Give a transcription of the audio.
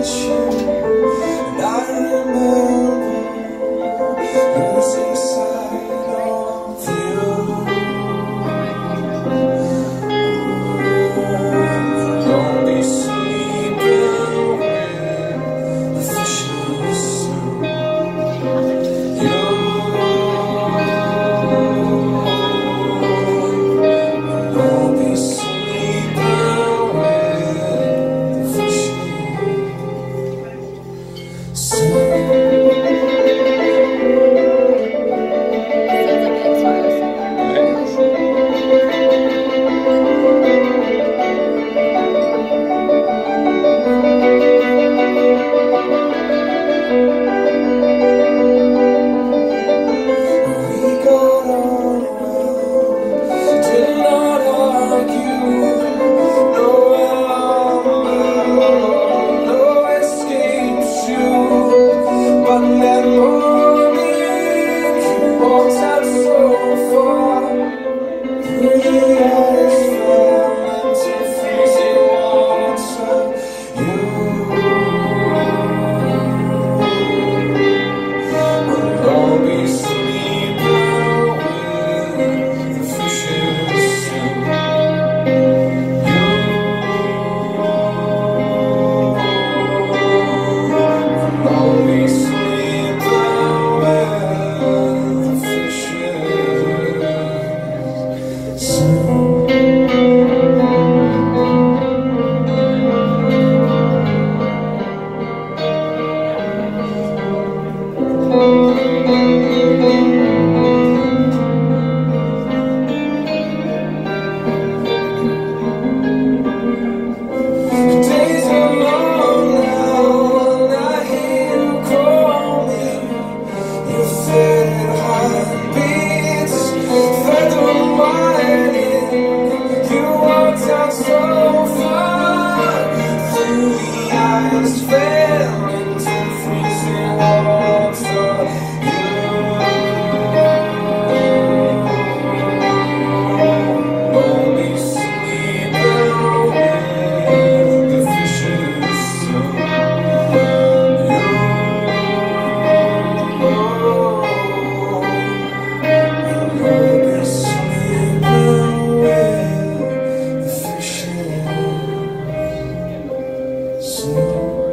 meet and I remember. so Lord.